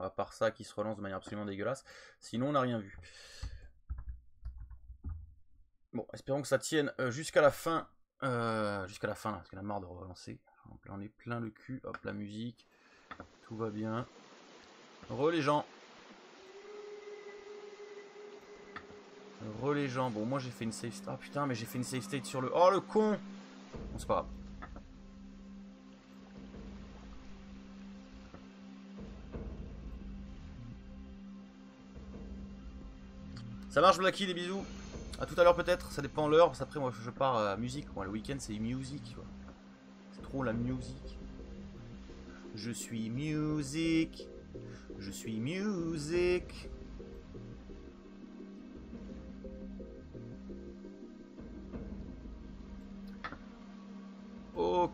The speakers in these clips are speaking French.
À part ça qui se relance de manière absolument dégueulasse. Sinon, on n'a rien vu. Bon, espérons que ça tienne euh, jusqu'à la fin. Euh, jusqu'à la fin, parce qu'on a marre de relancer. on est plein le cul. Hop, la musique. Tout va bien. Re les gens. Gens. Bon, moi j'ai fait une save state. Ah putain, mais j'ai fait une save state sur le. Oh le con Bon, c'est pas grave. Ça marche Blacky, des bisous. A tout à l'heure peut-être, ça dépend l'heure. Après moi je pars à musique. Moi le week-end c'est musique. C'est trop la musique. Je suis musique. Je suis musique. Ok,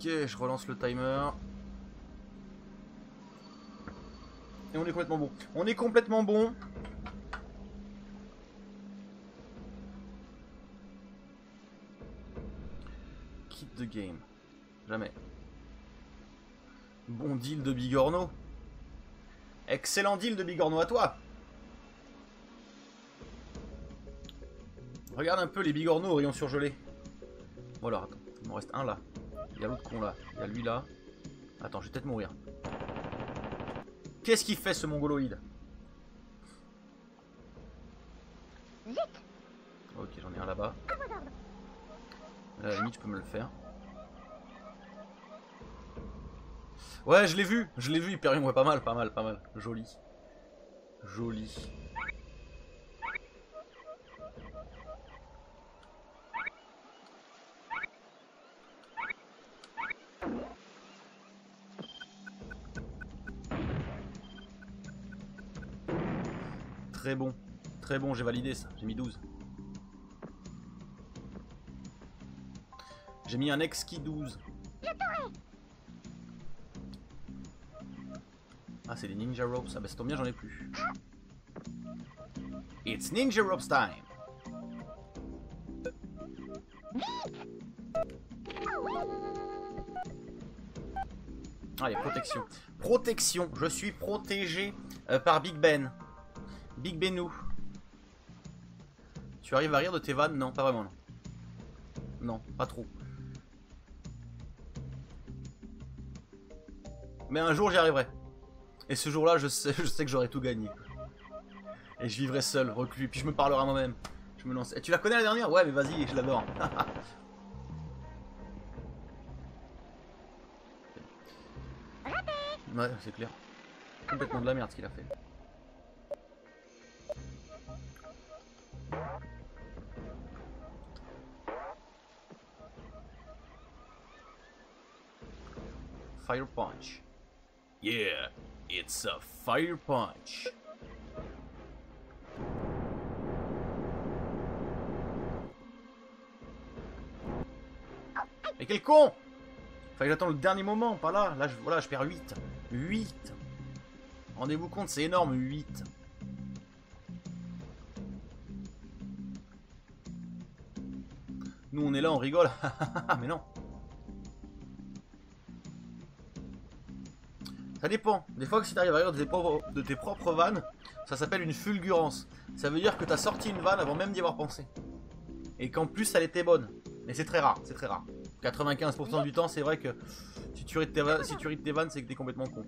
je relance le timer. Et on est complètement bon. On est complètement bon. Game. Jamais. Bon deal de Bigorno. Excellent deal de Bigorno à toi. Regarde un peu les Bigorneaux au rayon surgelé. Voilà, attends, il m'en reste un là. Il y a l'autre con là. Il y a lui là. Attends, je vais peut-être mourir. Qu'est-ce qu'il fait ce mongoloïde? Ok, j'en ai un là-bas. À la limite, je peux me le faire. Ouais, je l'ai vu, je l'ai vu, Hyperion, ouais, pas mal, pas mal, pas mal. Joli. Joli. Très bon. Très bon, j'ai validé ça. J'ai mis 12. J'ai mis un exquis 12. Ah, c'est des Ninja Ropes. Ah, bah, c'est bien, j'en ai plus. It's Ninja Ropes time! Allez, protection. Protection. Je suis protégé euh, par Big Ben. Big Benou. Tu arrives à rire de tes vannes? Non, pas vraiment. Non pas trop. Mais un jour, j'y arriverai. Et ce jour-là, je sais, je sais que j'aurai tout gagné. Et je vivrai seul, reclus, puis je me parlerai moi-même. Je me lance. Et tu la connais la dernière? Ouais, mais vas-y, je l'adore. ouais, c'est clair. Complètement de la merde ce qu'il a fait. Fire Punch. Yeah It's a fire punch. Mais quel con Fallait que j'attende le dernier moment, pas là. Là, je, voilà, je perds 8. 8 Rendez-vous compte, c'est énorme, 8. Nous, on est là, on rigole. Mais non. Ça dépend. Des fois que si t'arrives à rire de tes, propres, de tes propres vannes, ça s'appelle une fulgurance. Ça veut dire que t'as sorti une vanne avant même d'y avoir pensé. Et qu'en plus elle était bonne. Mais c'est très rare, c'est très rare. 95% du temps, c'est vrai que si tu si tu tes vannes, c'est que t'es complètement con.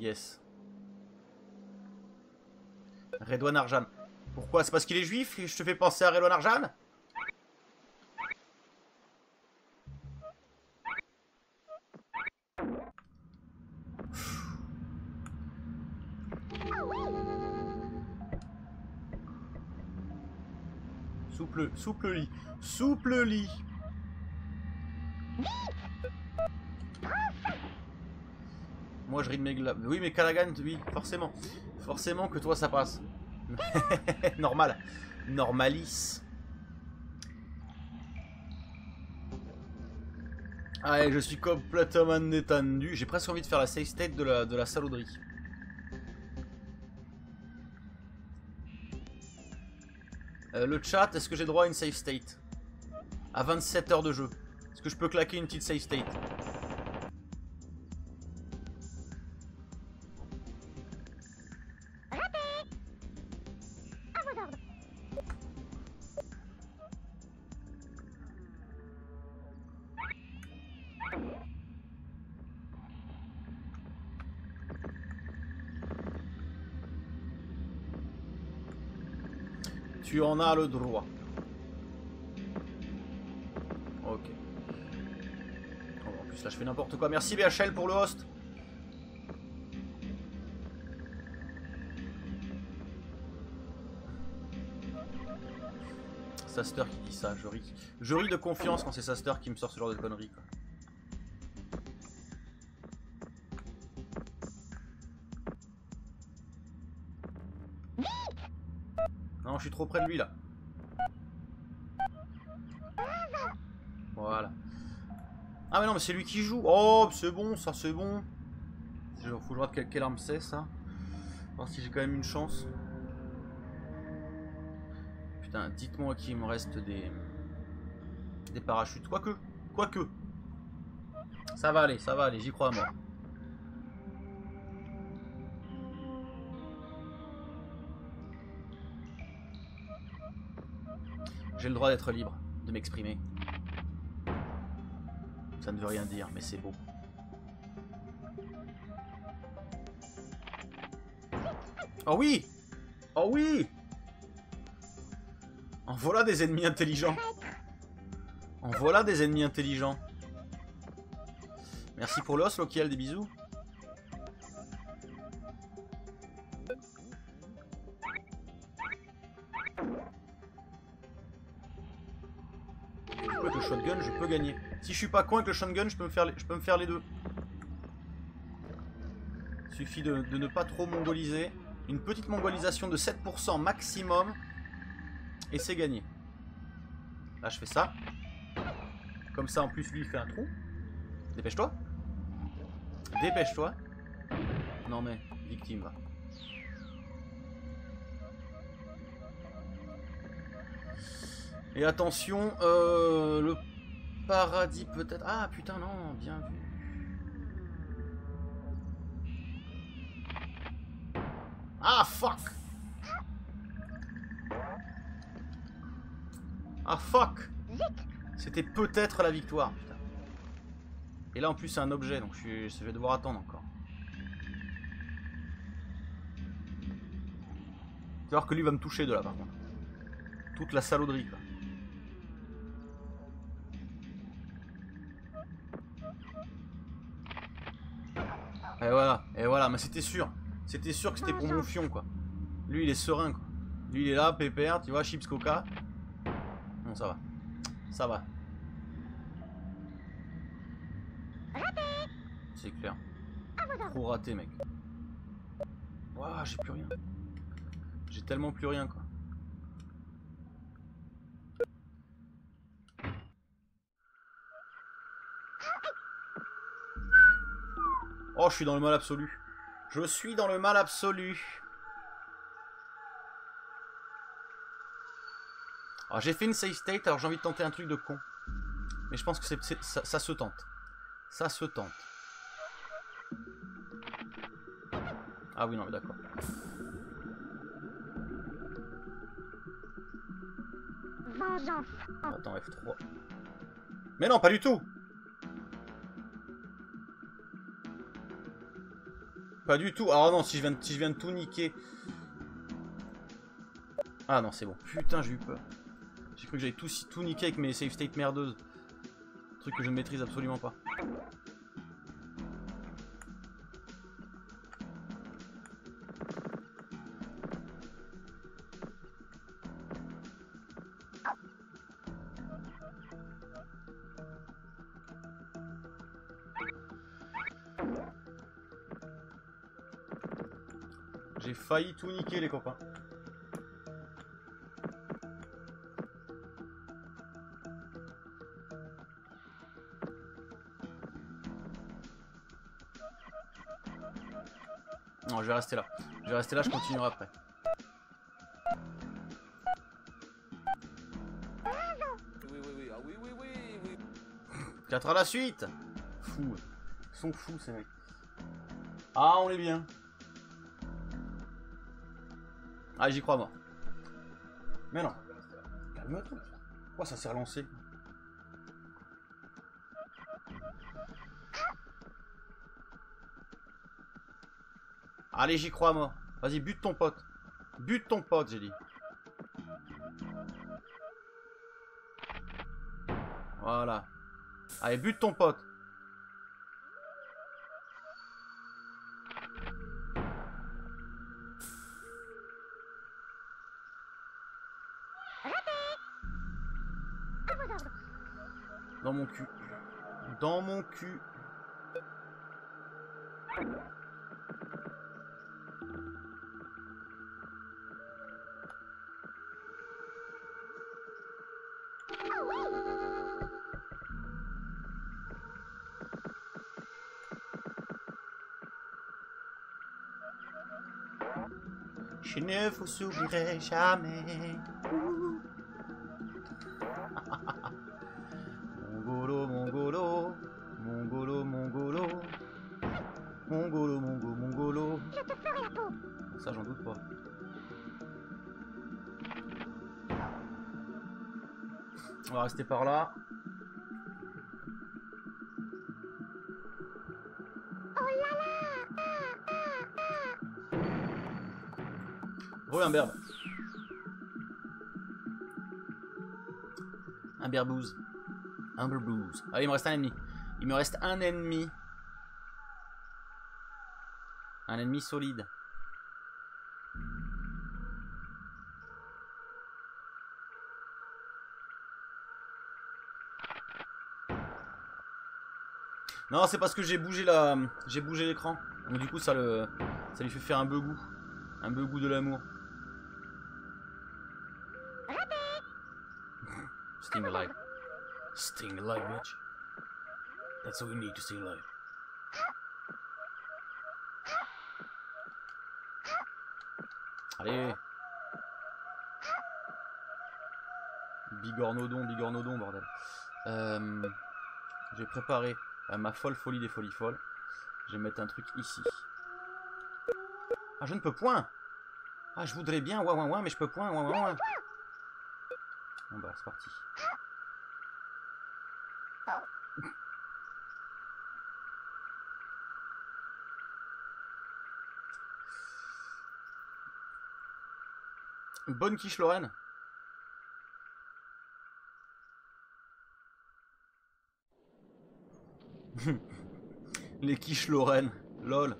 Yes. Redouane Arjan. Pourquoi? C'est parce qu'il est juif et je te fais penser à Redouane Arjan? Souple, souple lit. Souple lit. Je ride mes. Oui, mais Callaghan, oui, forcément. Forcément que toi, ça passe. Normal. Normalis. Allez, je suis complètement détendu. J'ai presque envie de faire la safe state de la, de la salauderie. Euh, le chat, est-ce que j'ai droit à une safe state? À 27 heures de jeu. Est-ce que je peux claquer une petite safe state? Tu en as le droit. Ok. En plus là je fais n'importe quoi. Merci BHL pour le host. Saster qui dit ça, je ris. Je ris de confiance quand c'est Saster qui me sort ce genre de conneries. Trop près de lui là. Voilà. Ah mais non mais c'est lui qui joue. Oh c'est bon, ça c'est bon. Faut que je quelle, arme c'est ça. Voir si j'ai quand même une chance. Putain, dites-moi qu'il me reste des des parachutes. Quoique, quoique. Ça va aller, ça va aller, j'y crois moi. J'ai le droit d'être libre, de m'exprimer. Ça ne veut rien dire, mais c'est beau. Oh oui Oh oui En voilà des ennemis intelligents. En voilà des ennemis intelligents. Merci pour l'os, Lokiel, des bisous. Shotgun, je peux gagner. Si je suis pas con avec le shotgun, je peux me faire les, je peux me faire les deux. Suffit de, de ne pas trop mongoliser. Une petite mongolisation de 7% maximum. Et c'est gagné. Là, je fais ça. Comme ça, en plus, lui, il fait un trou. Dépêche-toi. Dépêche-toi. Non, mais, victime, va. Et attention, euh, le paradis peut-être... Ah, putain, non, bien vu. Ah, fuck Ah, fuck C'était peut-être la victoire, putain. Et là, en plus, c'est un objet, donc je, vais devoir attendre encore. Voir que lui va me toucher de là, par contre. Toute la salauderie, quoi. Et voilà, et voilà, mais c'était sûr. C'était sûr que c'était pour mon fion, quoi. Lui, il est serein, quoi. Lui, il est là, pépère, tu vois, chips coca. Bon, ça va. Ça va. C'est clair. Trop raté, mec. Waouh, j'ai plus rien. J'ai tellement plus rien, quoi. Oh, je suis dans le mal absolu. Je suis dans le mal absolu. Alors, j'ai fait une safe state, alors j'ai envie de tenter un truc de con. Mais je pense que c'est ça, ça se tente. Ça se tente. Ah oui, non, mais d'accord. Attends, F3. Mais non, pas du tout Pas du tout. Ah non, si je viens de, si je viens de tout niquer. Ah non, c'est bon. Putain, j'ai eu peur. J'ai cru que j'allais tout, tout niquer avec mes save state merdeuses. Truc que je ne maîtrise absolument pas. J'ai failli tout niquer les copains. Non, je vais rester là. Je vais rester là, je continuerai après. Oui, oui, oui, ah 4 à la suite Fou. Ils sont fous ces mecs. Ah, on est bien. Ah, j'y crois moi. Mais non. Calme-toi. Pourquoi ça s'est relancé Allez, j'y crois moi. Vas-y, bute ton pote. Bute ton pote, j'ai dit. Voilà. Allez, bute ton pote. Dans mon cul. Dans mon cul. Je ne vous oublierai jamais. Par là. Oh là là Re un berbe. Un berbouze. Un berbouze. Ah, il me reste un ennemi. Il me reste un ennemi. Un ennemi solide. Non, c'est parce que j'ai bougé la, j'ai bougé l'écran. Donc du coup, ça le, ça lui fait faire un peu goût, un goût de l'amour. Sting alive. Sting alive, bitch. That's what we need to stay alive. Allez. Bigornodon, bigornodon, bordel. Euh, J'ai préparé euh, ma folle folie des folies folles. Je vais mettre un truc ici. Ah, je ne peux point Ah, je voudrais bien, ouais, ouais, ouais, mais je peux point, ouais, ouais, ouais. Bon bah, c'est parti. Bonne quiche Lorraine Les quiches Lorraine, lol.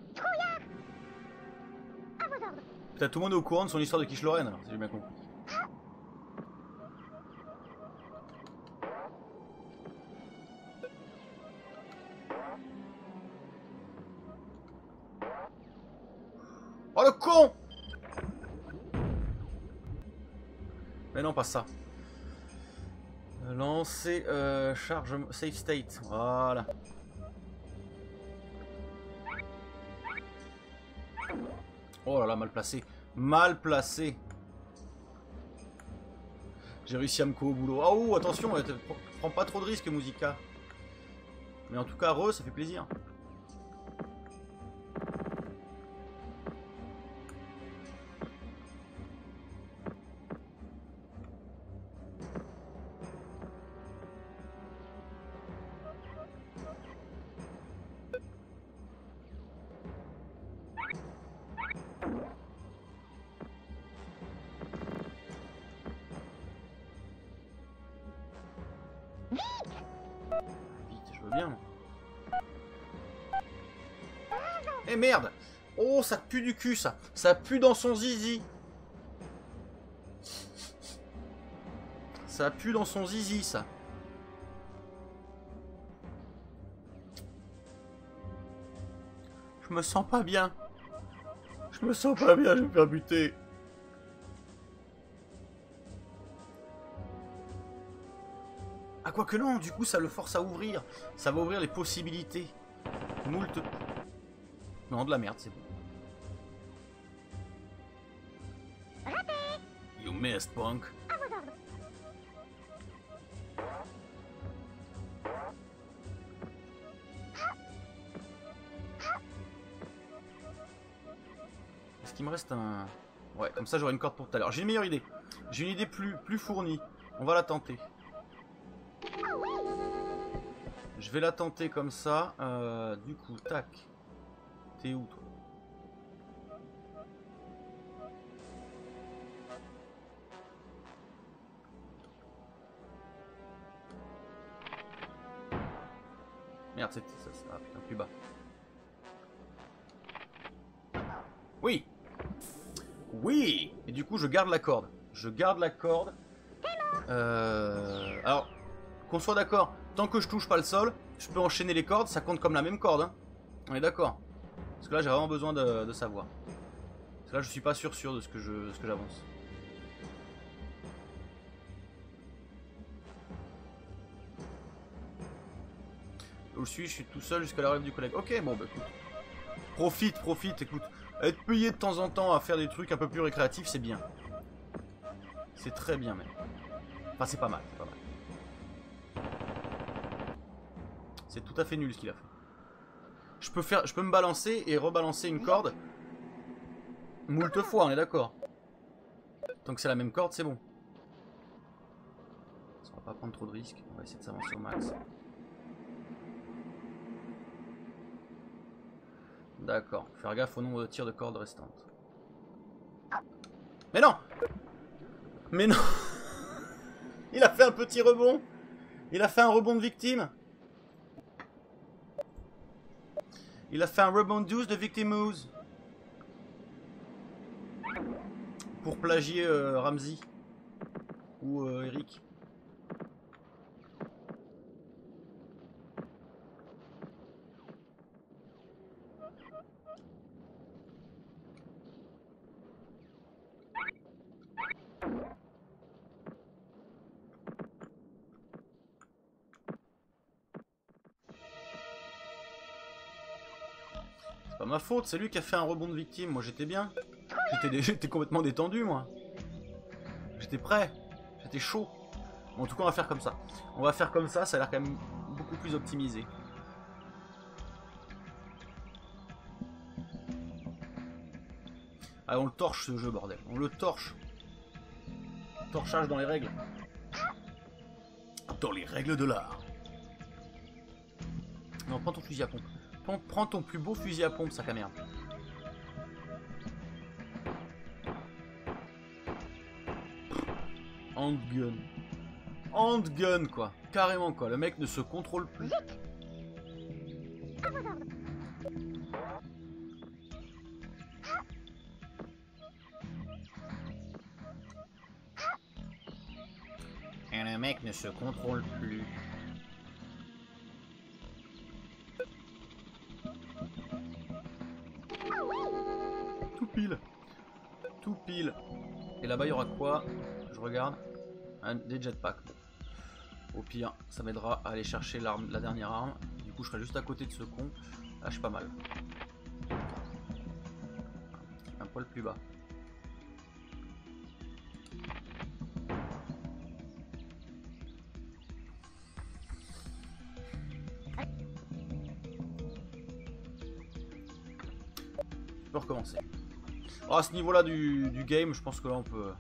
Putain, tout le monde est au courant de son histoire de quiche Lorraine, si j'ai bien compris. Oh le con Mais non, pas ça. Lancer euh, charge safe state. Voilà. Oh là là, mal placé. Mal placé. J'ai réussi à me co au boulot. Oh, attention, euh, prends pas trop de risques, Musica. Mais en tout cas, re, ça fait plaisir. Ça pue dans son zizi Ça pue dans son zizi, ça Je me sens pas bien Je me sens pas bien, je vais me faire buter Ah, quoi que non, du coup, ça le force à ouvrir. Ça va ouvrir les possibilités. Moult. Non, de la merde, c'est bon. Missed, punk? Est-ce qu'il me reste un... Ouais, comme ça j'aurai une corde pour tout à l'heure. J'ai une meilleure idée. J'ai une idée plus, plus fournie. On va la tenter. Je vais la tenter comme ça. Euh, du coup, tac. T'es où, toi? Ah, plus bas. Oui Oui Et du coup, je garde la corde. Je garde la corde. Euh... Alors, qu'on soit d'accord, tant que je touche pas le sol, je peux enchaîner les cordes, ça compte comme la même corde. hein. On est d'accord Parce que là, j'ai vraiment besoin de, savoir. Parce que là, je suis pas sûr sûr de ce que j'avance. Je suis Je suis tout seul jusqu'à l'arrivée du collègue. Ok, bon, bah écoute. Profite, profite, écoute. Être payé de temps en temps à faire des trucs un peu plus récréatifs, c'est bien. C'est très bien même. Enfin, c'est pas mal, c'est pas mal. C'est tout à fait nul ce qu'il a fait. Je peux faire, je peux me balancer et rebalancer une corde. Moult fois, on est d'accord. Tant que c'est la même corde, c'est bon. On va pas prendre trop de risques. On va essayer de s'avancer au max. D'accord. Faire gaffe au nombre de tirs de corde restantes. Mais non Mais non Il a fait un petit rebond Il a fait un rebond de victime Il a fait un rebond 12 de Victimous Pour plagier euh, Ramsey. Ou euh, Eric. Ma faute, c'est lui qui a fait un rebond de victime. Moi j'étais bien. J'étais complètement détendu moi. J'étais prêt. J'étais chaud. Bon, en tout cas on va faire comme ça. On va faire comme ça, ça a l'air quand même beaucoup plus optimisé. Ah on le torche ce jeu bordel. On le torche. Torchage dans les règles. Dans les règles de l'art. Non, prends ton fusil à pompe. Prends, ton plus beau fusil à pompe, sac à merde. Handgun. Handgun, quoi. Carrément, quoi. Le mec ne se contrôle plus. Et le mec ne se contrôle plus. Là-bas, il y aura quoi Je regarde. Un, des jetpacks. Au pire, ça m'aidera à aller chercher l'arme, la dernière arme. Du coup, je serai juste à côté de ce con. Là, je suis pas mal. Un poil plus bas. Oh, à ce niveau-là du, du game, je pense que là on peut,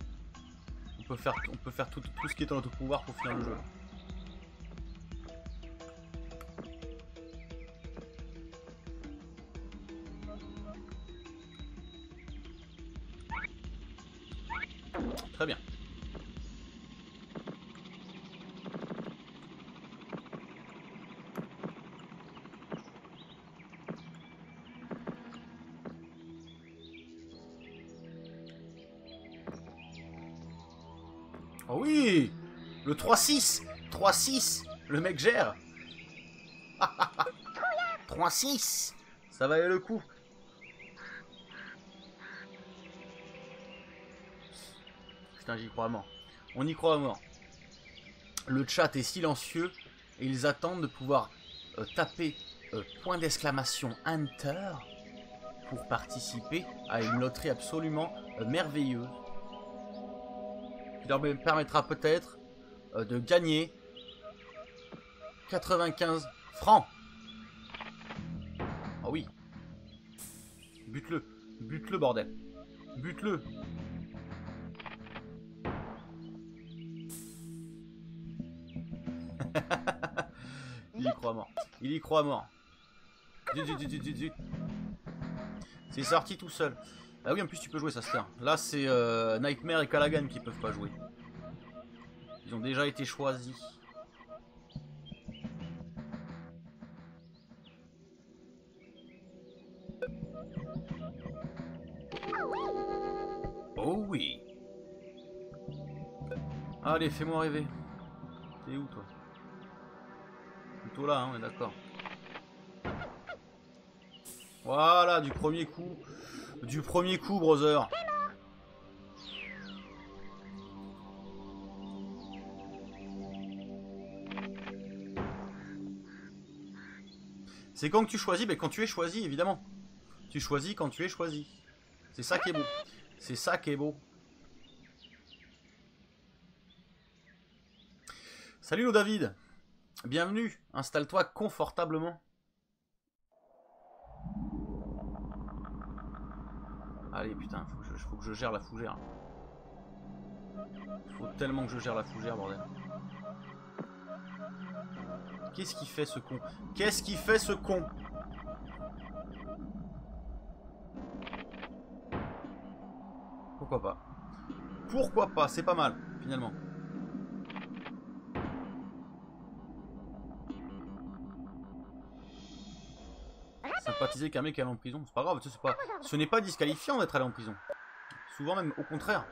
on peut faire, on peut faire tout, tout ce qui est en notre pouvoir pour finir le jeu. Très bien. 3-6 3-6 Le mec gère 3-6 Ça valait le coup. Putain, j'y crois mort. On y croit mort. Le chat est silencieux et ils attendent de pouvoir euh, taper euh, point d'exclamation Enter pour participer à une loterie absolument euh, merveilleuse. qui leur permettra peut-être de gagner 95 francs. Ah oui. Bute-le. Bute-le, bordel. Bute-le. Il y croit mort. Il y croit mort. C'est sorti tout seul. Ah oui, en plus tu peux jouer ça, sert. Là, c'est euh, Nightmare et Callaghan qui peuvent pas jouer. Ils ont déjà été choisis. Oh oui. Allez, fais-moi rêver. T'es où toi? Plutôt là, hein, on est d'accord. Voilà, du premier coup. Du premier coup, brother. C'est quand que tu choisis ben, Quand tu es choisi, évidemment. Tu choisis quand tu es choisi. C'est ça qui est beau. C'est ça qui est beau. Salut le David. Bienvenue. Installe-toi confortablement. Allez, putain, faut que, je, faut que je gère la fougère. Faut tellement que je gère la fougère, bordel. Qu'est-ce qu'il fait ce con? Qu'est-ce qu'il fait ce con? Pourquoi pas? Pourquoi pas? C'est pas mal, finalement. Sympathiser qu'un mec est allé en prison, c'est pas grave, pas... ce n'est pas disqualifiant d'être allé en prison. Souvent même, au contraire.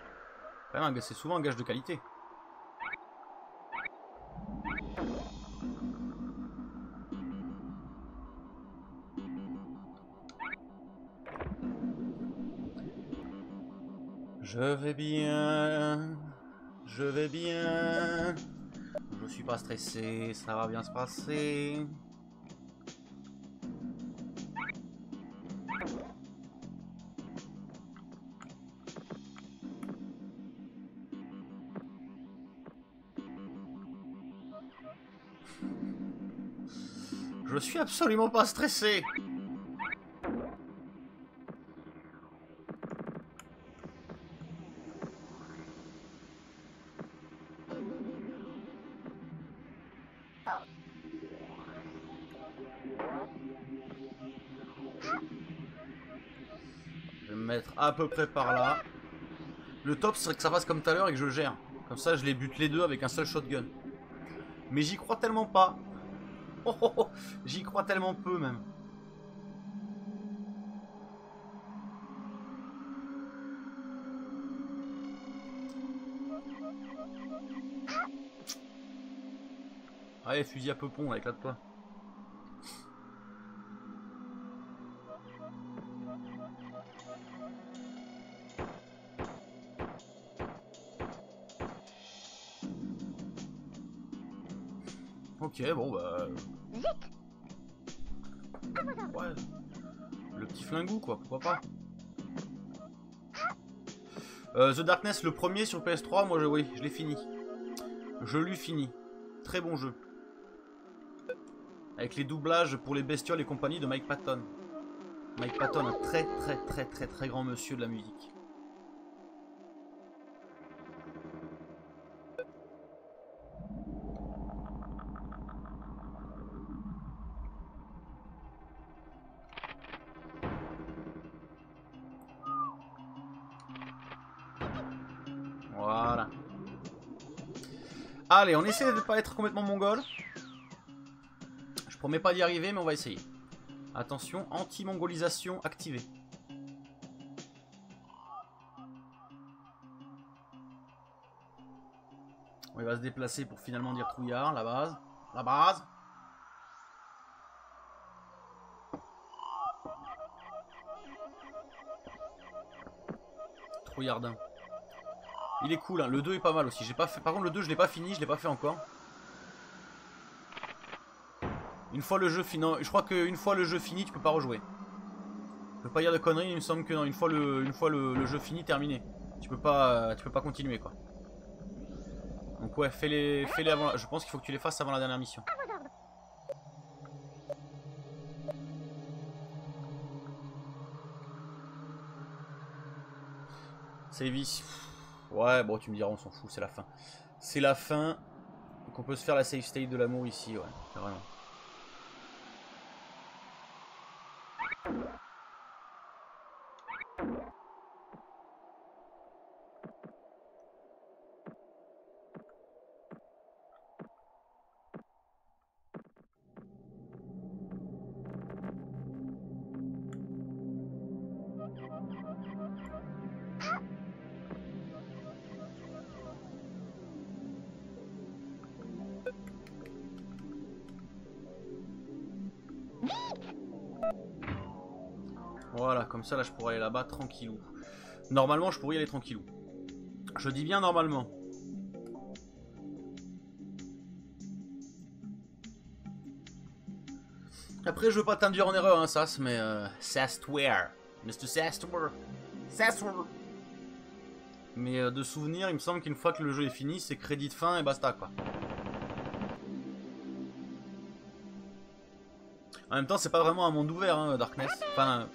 C'est souvent un gage de qualité. Je vais bien, je vais bien, je suis pas stressé, ça va bien se passer. Je suis absolument pas stressé. À peu près par là. Le top serait que ça fasse comme tout à l'heure et que je gère. Comme ça, je les bute les deux avec un seul shotgun. Mais j'y crois tellement pas. Oh, oh, oh. J'y crois tellement peu même. Allez, fusil à peupon, éclate-toi. Ok, bon bah... Ouais. Le petit flingou quoi, pourquoi pas. Euh, The Darkness, le premier sur PS3, moi je, oui, je l'ai fini. Je l'ai fini. Très bon jeu. Avec les doublages pour les bestioles et compagnie de Mike Patton. Mike Patton, un très très très très très grand monsieur de la musique. Allez, on essaie de ne pas être complètement mongol. Je promets pas d'y arriver, mais on va essayer. Attention, anti-mongolisation activée. il va se déplacer pour finalement dire trouillard, la base. La base. Trouillardin. Il est cool, hein. le 2 est pas mal aussi. Pas fait... Par contre, le 2, je l'ai pas fini, je l'ai pas fait encore. Une fois le jeu fini, je crois qu'une fois le jeu fini, tu peux pas rejouer. Je peux pas dire de conneries, il me semble que non. Une fois le, jeu fini, terminé. Tu peux pas, tu peux pas continuer quoi. Donc ouais, fais-les fais -les avant... Je pense qu'il faut que tu les fasses avant la dernière mission. Save. Ouais, bon, tu me diras, on s'en fout, c'est la fin. C'est la fin. Donc on peut se faire la save state de l'amour ici, ouais, carrément. Voilà, comme ça là je pourrais aller là-bas tranquillou. Normalement je pourrais y aller tranquillou. Je dis bien normalement. Après je veux pas t'induire en erreur hein, Sas, mais euh, Sastware. Mr. Sastware. Sastware. Mais euh, de souvenir, il me semble qu'une fois que le jeu est fini, c'est crédit de fin et basta quoi. En même temps, c'est pas vraiment un monde ouvert, hein, Darkness. Enfin,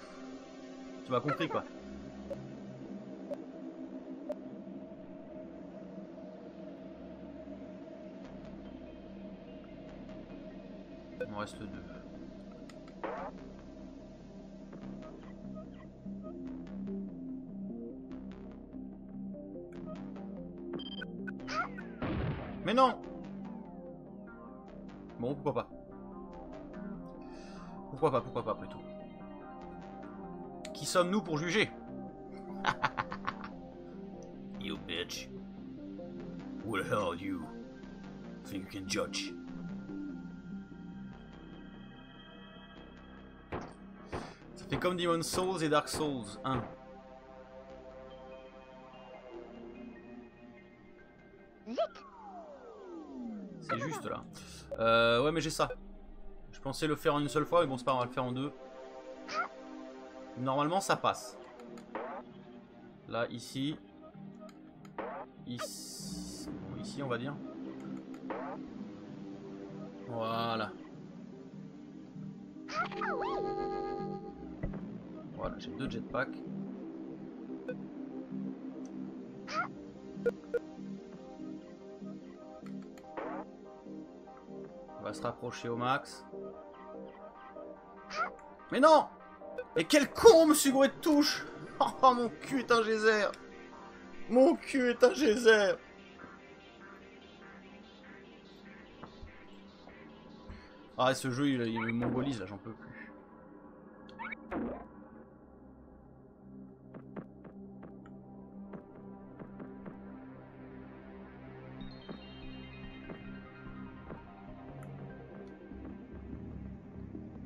tu m'as compris quoi. Il m'en reste deux. Mais non Bon, pourquoi pas? Pourquoi pas, pourquoi pas, après tout? Qui sommes-nous pour juger You bitch. Who the hell are you? Think you can judge? Ça fait comme Demon Souls et Dark Souls 1. Zut C'est juste là. Euh, ouais, mais j'ai ça. Je pensais le faire en une seule fois, mais bon, c'est pas grave, on va le faire en deux. Normalement, ça passe. Là, ici. Ici, on va dire. Voilà. Voilà, j'ai deux jetpacks. On va se rapprocher au max. Mais non Et quel con, monsieur Gouet de touche Oh, mon cul est un geyser Mon cul est un geyser Ah, ce jeu, il, il mongolise, là, j'en peux plus.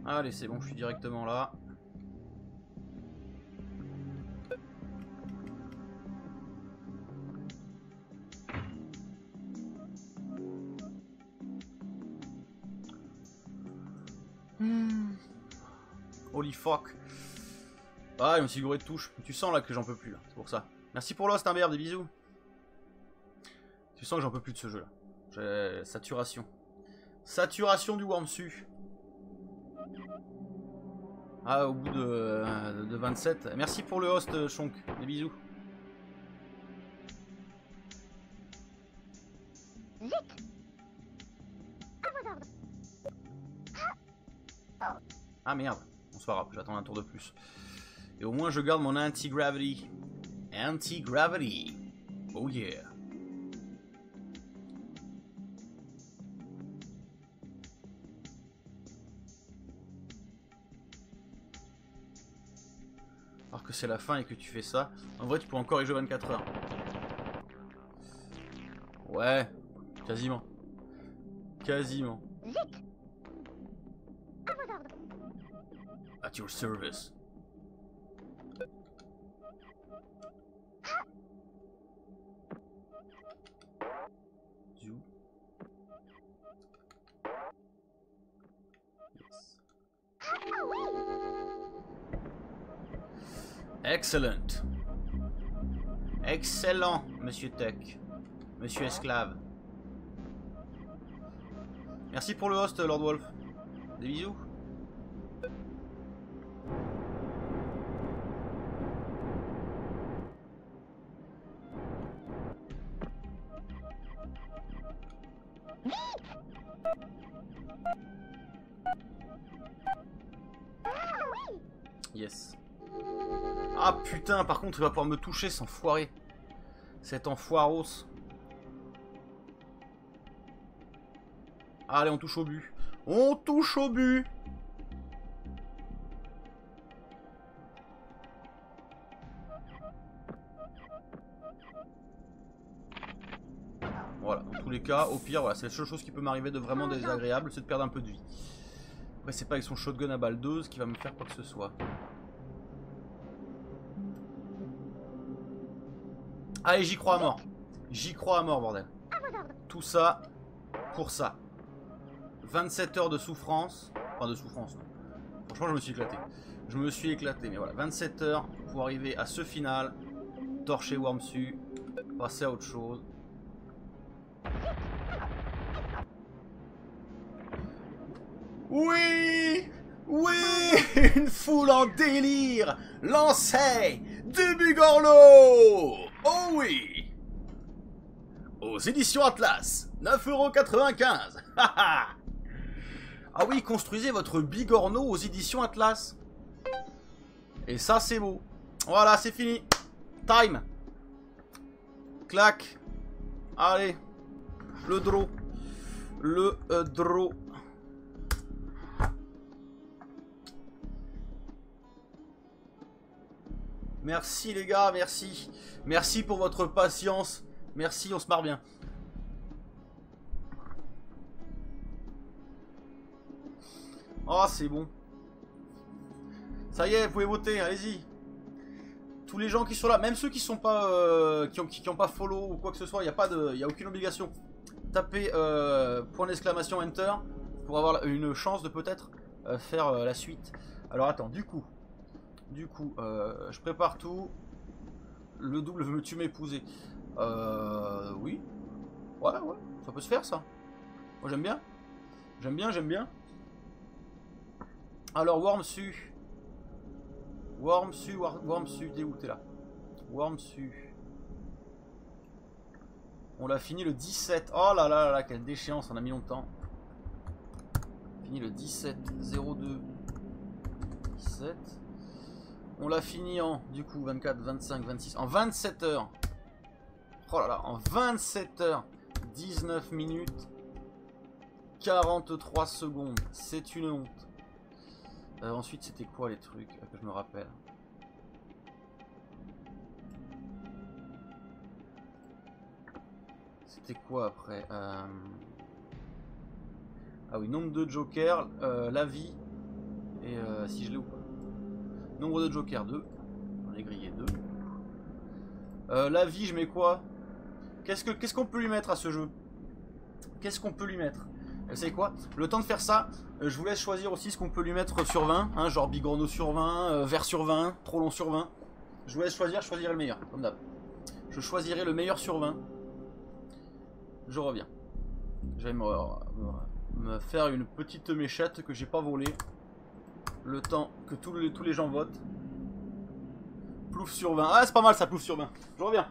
Allez, c'est bon, je suis directement là. Fuck. Ah, il me suis gouré de touche. Tu sens là que j'en peux plus. C'est pour ça. Merci pour l'host, un des bisous. Tu sens que j'en peux plus de ce jeu là. Saturation. Saturation du Wormsu. Ah, au bout de, de 27. Merci pour le host, Chonk. Des bisous. Ah merde. Pas grave, j'attends un tour de plus. Et au moins, je garde mon anti-gravity. Anti-gravity. Oh yeah. Alors que c'est la fin et que tu fais ça. En vrai, tu peux encore y jouer 24 heures. Ouais, quasiment. Quasiment. At your service. Excellent. Excellent, monsieur Tuck. Monsieur Esclave. Merci pour le host, Lord Wolf. Des bisous. Il va pouvoir me toucher sans foirer. Cet enfoiros. Allez, on touche au but. On touche au but Voilà, dans tous les cas, au pire, voilà, c'est la seule chose qui peut m'arriver de vraiment désagréable, c'est de perdre un peu de vie. Après, c'est pas avec son shotgun à baldeuse qui va me faire quoi que ce soit. Allez, j'y crois à mort. J'y crois à mort, bordel. Tout ça pour ça. 27 heures de souffrance. Enfin, de souffrance. non. Franchement, je me suis éclaté. Je me suis éclaté, mais voilà. 27 heures pour arriver à ce final. Torcher Wormsu. Passer à autre chose. Oui Oui Une foule en délire Lancez de Bugorlo Oh oui Aux éditions Atlas 9,95€ Ah oui, construisez votre bigorneau aux éditions Atlas. Et ça, c'est beau. Voilà, c'est fini. Time. Clac. Allez. Le draw. Le euh, draw. Merci les gars, merci. Merci pour votre patience. Merci, on se marre bien. Oh, c'est bon. Ça y est, vous pouvez voter, allez-y. Tous les gens qui sont là, même ceux qui sont pas, euh, qui, ont, pas follow ou quoi que ce soit, il n'y a a aucune obligation. Tapez euh, point d'exclamation enter pour avoir une chance de peut-être euh, faire la suite. Alors attends, du coup, du coup, euh, je prépare tout. Le double veut me tuer m'épouser. Euh, oui. Ouais, ouais, ça peut se faire ça. Moi j'aime bien. J'aime bien, j'aime bien. Alors, Wormsu. Wormsu, Wormsu, t'es où? T'es là. Wormsu. On l'a fini le 17. Oh là là là là, quelle déchéance, on a mis longtemps. Fini le 17 02 17. On l'a fini en, du coup, 24, 25, 26, en 27 heures. Oh là là, en 27 heures, 19 minutes, 43 secondes. C'est une honte. Euh, ensuite, c'était quoi les trucs euh, que je me rappelle? C'était quoi après Euh, Ah oui, nombre de jokers, la vie, et si je l'ai ou pas. Nombre de jokers, 2. On est grillé 2. Euh, la vie, je mets quoi? Qu'est-ce que qu'est-ce qu'on peut lui mettre à ce jeu? Qu'est-ce qu'on peut lui mettre? Vous savez quoi? Le temps de faire ça, euh, je vous laisse choisir aussi ce qu'on peut lui mettre sur 20. Hein, genre bigorneau sur 20, euh, vert sur 20, trop long sur 20. Je vous laisse choisir, je choisirai le meilleur, comme d'hab. Je choisirai le meilleur sur 20. Je reviens. Je vais me- me faire une petite méchette que j'ai pas volée. Le temps que tous les, gens votent. Plouf sur 20. Ah, c'est pas mal ça, plouf sur 20. Je reviens.